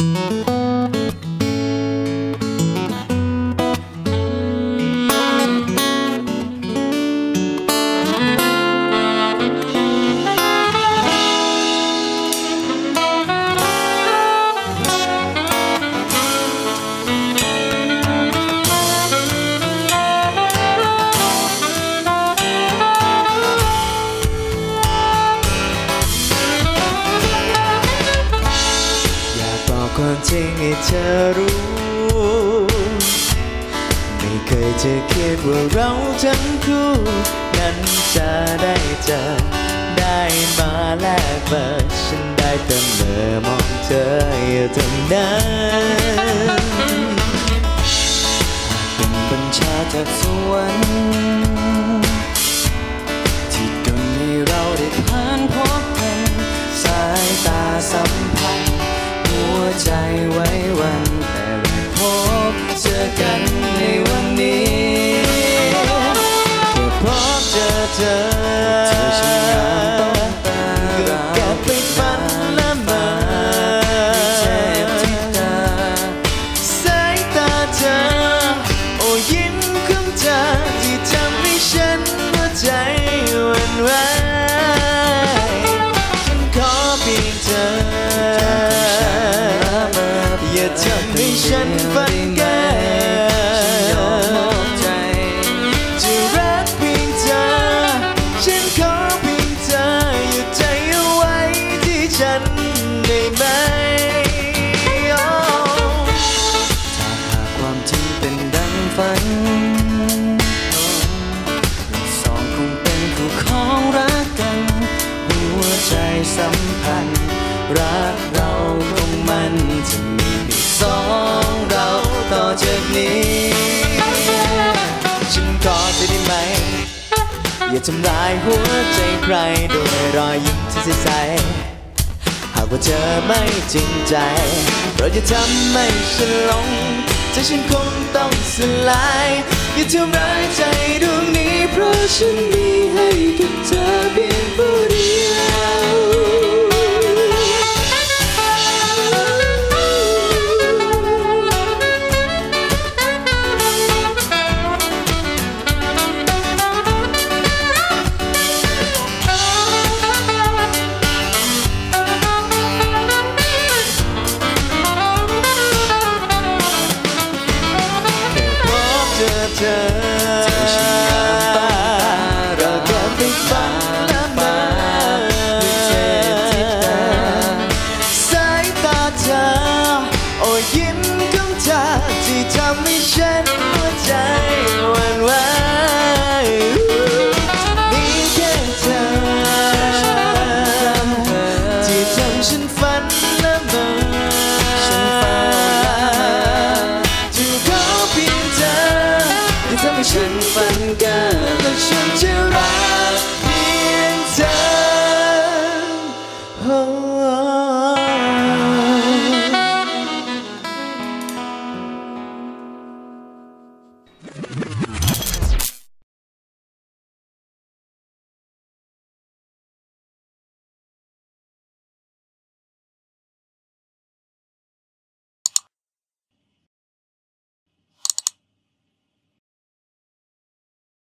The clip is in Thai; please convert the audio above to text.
อ จริงให้เธอรู้ ไม่เคยจะคิดว่าเราทั้งคู่ นั้นจะได้เจอได้มาแลกเบอร์ฉันได้แต่เมื่อมองเธออยู่ตรงนั้นเป็นบัญชาจากสวรรค์ ใจไว้วันแต่ได้พบเจอกันในวันนี้แค่พบเจอเธอก็แค่ไปฝันละเมอสายตาเธอ เป็นดังฝันสองคงเป็นคู่ของรักกัน หัวใจสัมพันธ์ รักเราคงมันจะมีเพียงสองเราต่อจากนี้ฉันขอจะได้ไหม อย่าทำลายหัวใจใครโดยรอยยิ้มที่ใสๆหากว่าเธอไม่จริงใจ เราจะทำให้ฉันหลง ใจฉันคงต้องสลายอย่าทำร้ายใจดวงนี้ เพราะฉันมีให้กับเธอเพียงผู้เดียว กันและฉันจะรัก